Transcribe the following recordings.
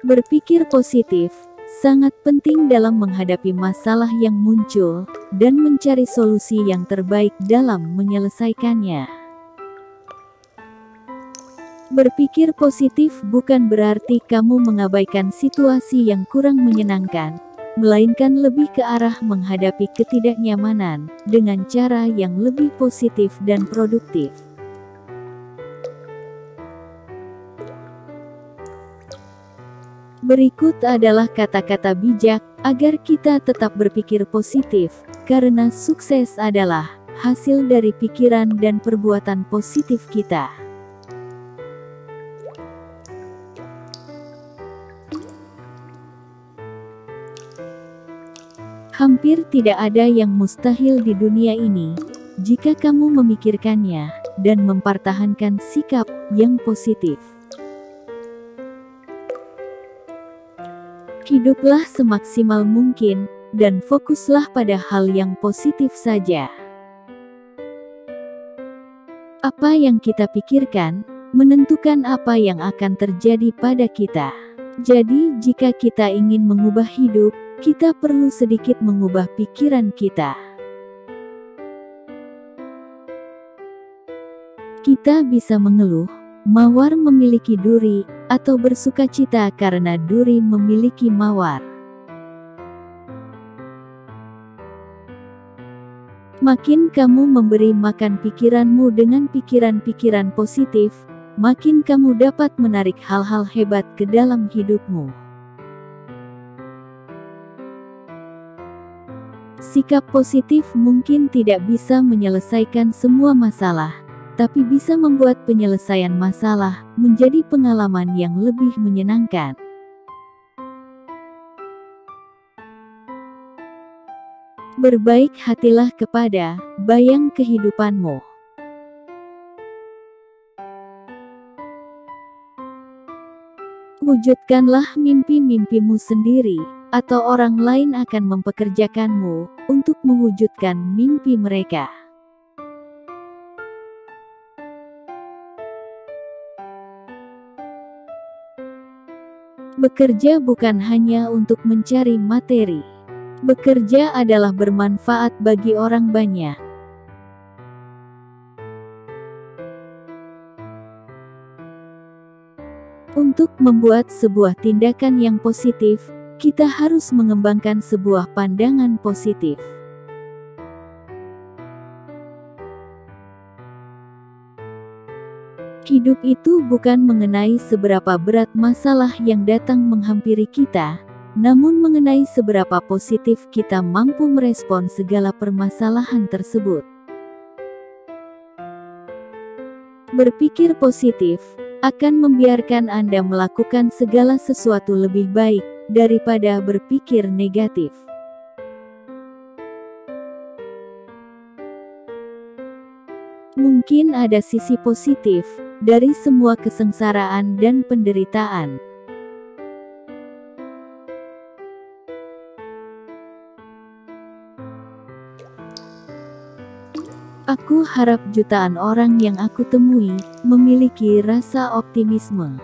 Berpikir positif sangat penting dalam menghadapi masalah yang muncul dan mencari solusi yang terbaik dalam menyelesaikannya. Berpikir positif bukan berarti kamu mengabaikan situasi yang kurang menyenangkan, melainkan lebih ke arah menghadapi ketidaknyamanan dengan cara yang lebih positif dan produktif. Berikut adalah kata-kata bijak agar kita tetap berpikir positif, karena sukses adalah hasil dari pikiran dan perbuatan positif kita. Hampir tidak ada yang mustahil di dunia ini, jika kamu memikirkannya dan mempertahankan sikap yang positif. Hiduplah semaksimal mungkin dan fokuslah pada hal yang positif saja. Apa yang kita pikirkan menentukan apa yang akan terjadi pada kita. Jadi, jika kita ingin mengubah hidup, kita perlu sedikit mengubah pikiran kita. Kita bisa mengeluh, mawar memiliki duri, atau bersuka cita karena duri memiliki mawar. Makin kamu memberi makan pikiranmu dengan pikiran-pikiran positif, makin kamu dapat menarik hal-hal hebat ke dalam hidupmu. Sikap positif mungkin tidak bisa menyelesaikan semua masalah, tapi bisa membuat penyelesaian masalah menjadi pengalaman yang lebih menyenangkan. Berbaik hatilah kepada bayang kehidupanmu. Wujudkanlah mimpi-mimpimu sendiri atau orang lain akan mempekerjakanmu untuk mewujudkan mimpi mereka. Bekerja bukan hanya untuk mencari materi. Bekerja adalah bermanfaat bagi orang banyak. Untuk membuat sebuah tindakan yang positif, kita harus mengembangkan sebuah pandangan positif. Hidup itu bukan mengenai seberapa berat masalah yang datang menghampiri kita, namun mengenai seberapa positif kita mampu merespon segala permasalahan tersebut. Berpikir positif akan membiarkan Anda melakukan segala sesuatu lebih baik daripada berpikir negatif. Mungkin ada sisi positif dari semua kesengsaraan dan penderitaan. Aku harap jutaan orang yang aku temui memiliki rasa optimisme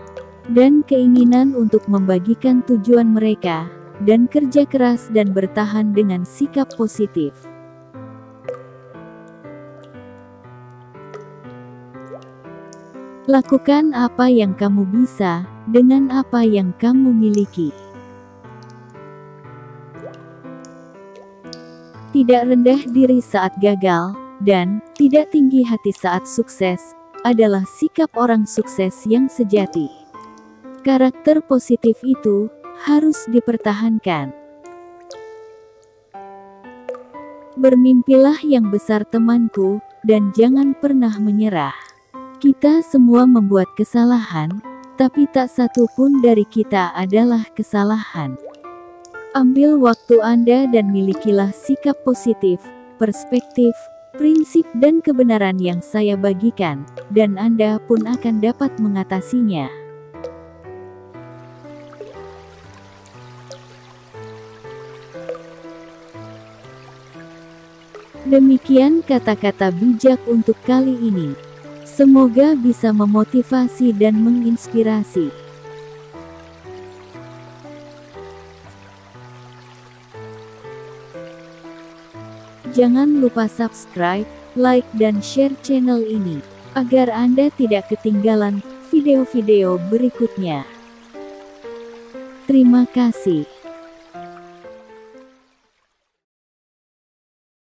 dan keinginan untuk membagikan tujuan mereka, dan kerja keras dan bertahan dengan sikap positif. Lakukan apa yang kamu bisa, dengan apa yang kamu miliki. Tidak rendah diri saat gagal, dan tidak tinggi hati saat sukses, adalah sikap orang sukses yang sejati. Karakter positif itu harus dipertahankan. Bermimpilah yang besar temanku, dan jangan pernah menyerah. Kita semua membuat kesalahan, tapi tak satu pun dari kita adalah kesalahan. Ambil waktu Anda dan milikilah sikap positif, perspektif, prinsip dan kebenaran yang saya bagikan, dan Anda pun akan dapat mengatasinya. Demikian kata-kata bijak untuk kali ini. Semoga bisa memotivasi dan menginspirasi. Jangan lupa subscribe, like dan share channel ini, agar Anda tidak ketinggalan video-video berikutnya. Terima kasih.